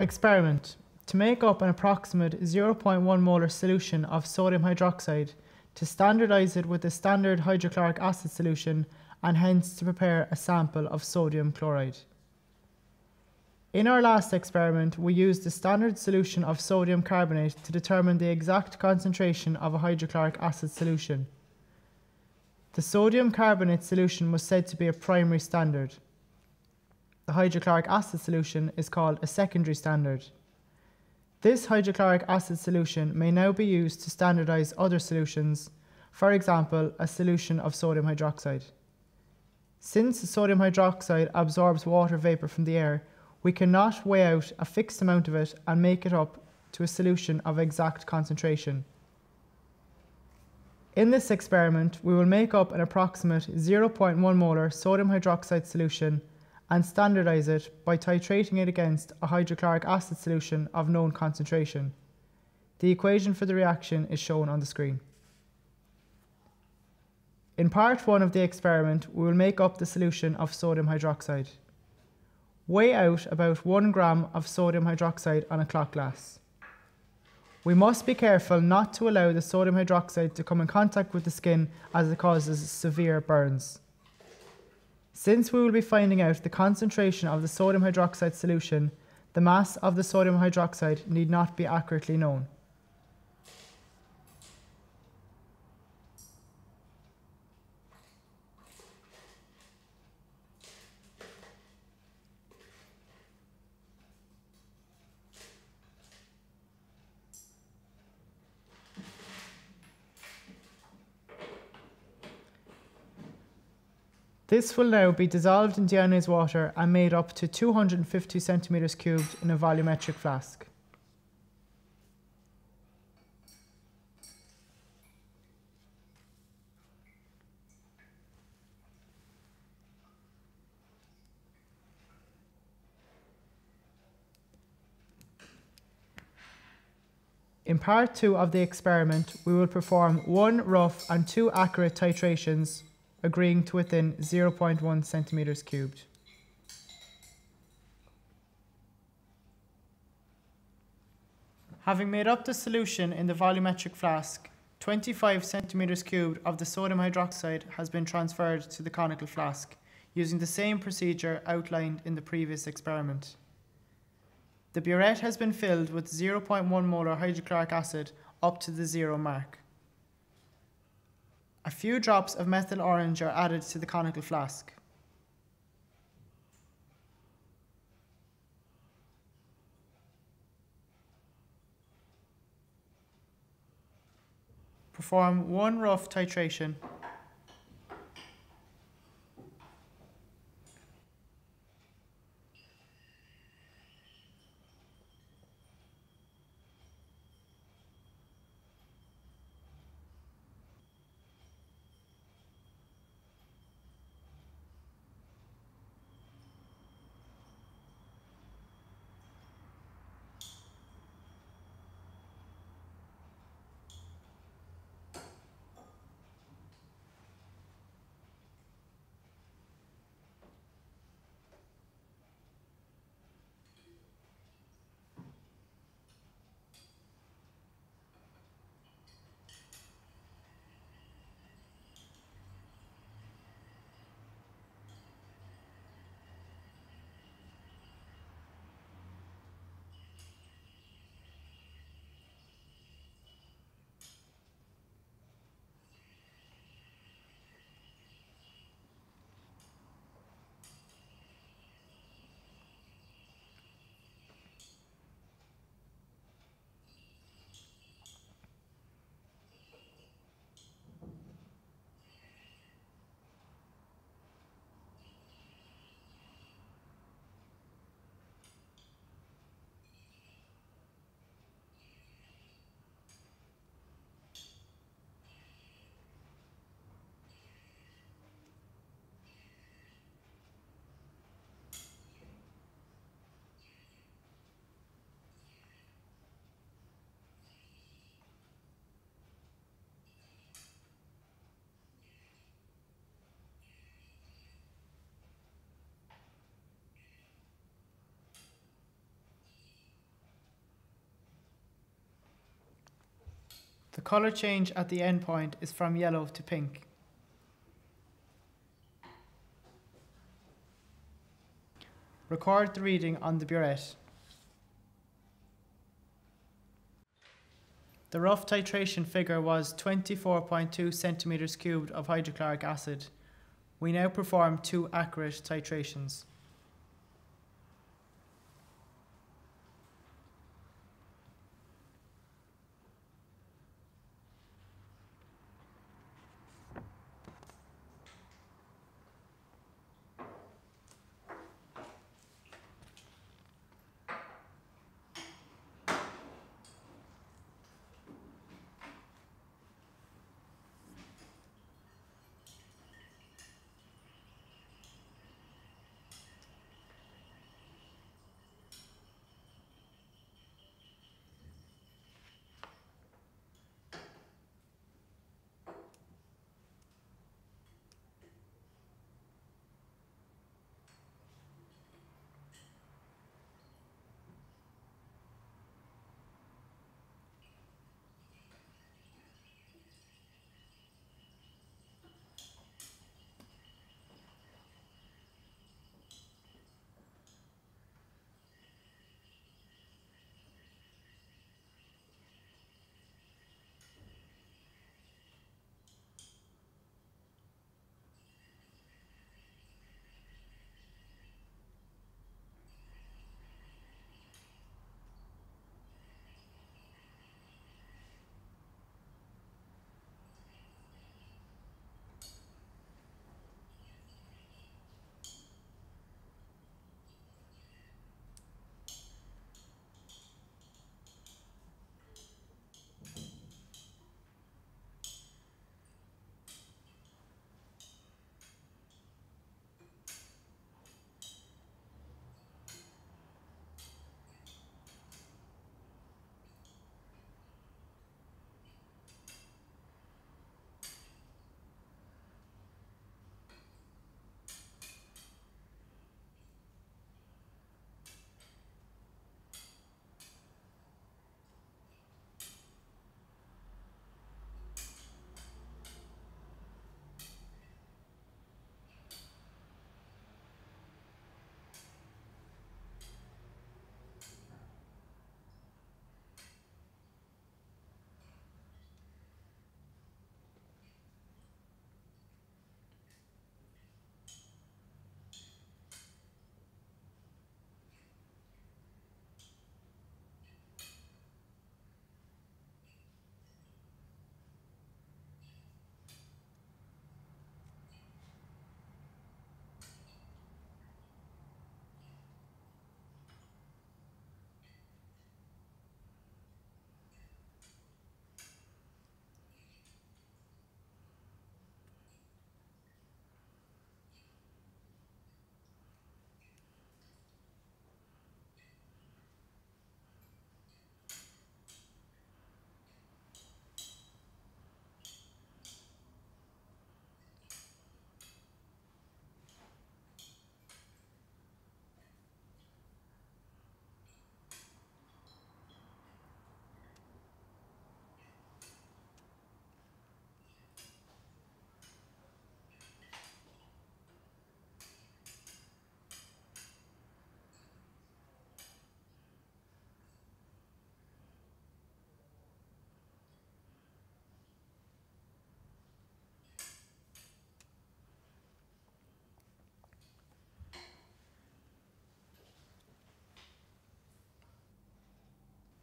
Experiment. To make up an approximate 0.1 molar solution of sodium hydroxide, to standardize it with a standard hydrochloric acid solution and hence to prepare a sample of sodium chloride. In our last experiment, we used the standard solution of sodium carbonate to determine the exact concentration of a hydrochloric acid solution. The sodium carbonate solution was said to be a primary standard. The hydrochloric acid solution is called a secondary standard. This hydrochloric acid solution may now be used to standardize other solutions, for example, a solution of sodium hydroxide. Since sodium hydroxide absorbs water vapor from the air, we cannot weigh out a fixed amount of it and make it up to a solution of exact concentration. In this experiment, we will make up an approximate 0.1 molar sodium hydroxide solution and standardize it by titrating it against a hydrochloric acid solution of known concentration. The equation for the reaction is shown on the screen. In part 1 of the experiment, we will make up the solution of sodium hydroxide. Weigh out about 1 gram of sodium hydroxide on a clock glass. We must be careful not to allow the sodium hydroxide to come in contact with the skin as it causes severe burns. Since we will be finding out the concentration of the sodium hydroxide solution, the mass of the sodium hydroxide need not be accurately known. This will now be dissolved in deionized water and made up to 250 centimetres cubed in a volumetric flask. In part two of the experiment, we will perform one rough and two accurate titrations agreeing to within 0.1 centimeters cubed. Having made up the solution in the volumetric flask, 25 centimeters cubed of the sodium hydroxide has been transferred to the conical flask using the same procedure outlined in the previous experiment. The burette has been filled with 0.1 molar hydrochloric acid up to the zero mark. A few drops of methyl orange are added to the conical flask. Perform one rough titration The colour change at the end point is from yellow to pink. Record the reading on the burette. The rough titration figure was 24.2 centimetres cubed of hydrochloric acid. We now perform two accurate titrations.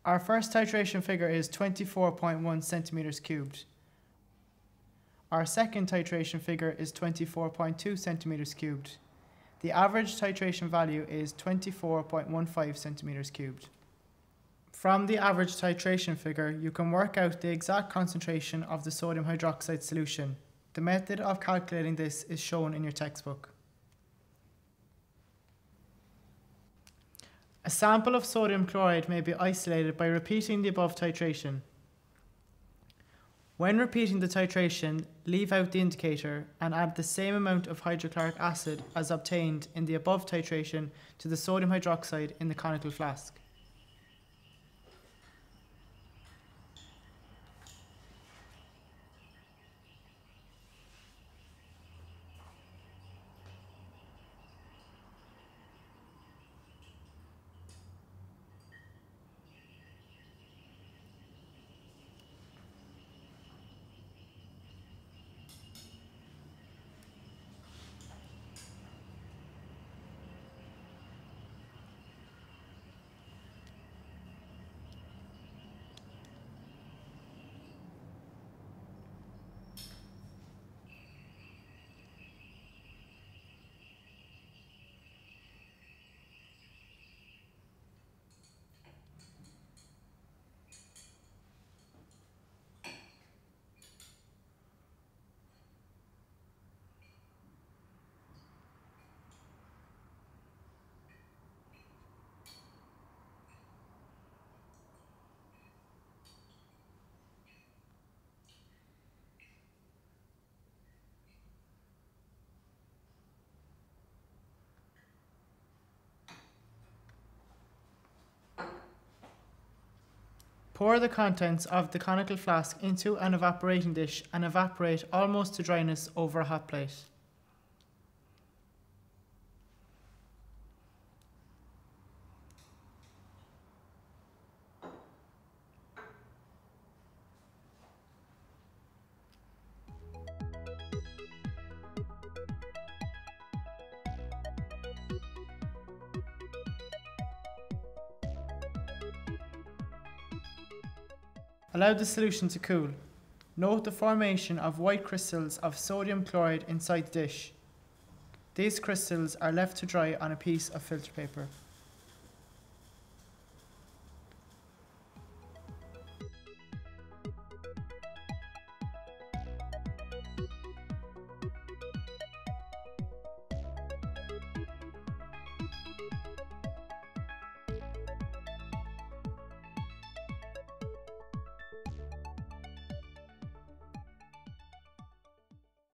Our first titration figure is 24.1 centimeters cubed. Our second titration figure is 24.2 centimeters cubed. The average titration value is 24.15 centimeters cubed. From the average titration figure, you can work out the exact concentration of the sodium hydroxide solution. The method of calculating this is shown in your textbook. A sample of sodium chloride may be isolated by repeating the above titration. When repeating the titration, leave out the indicator and add the same amount of hydrochloric acid as obtained in the above titration to the sodium hydroxide in the conical flask. Pour the contents of the conical flask into an evaporating dish and evaporate almost to dryness over a hot plate. Allow the solution to cool. Note the formation of white crystals of sodium chloride inside the dish. These crystals are left to dry on a piece of filter paper.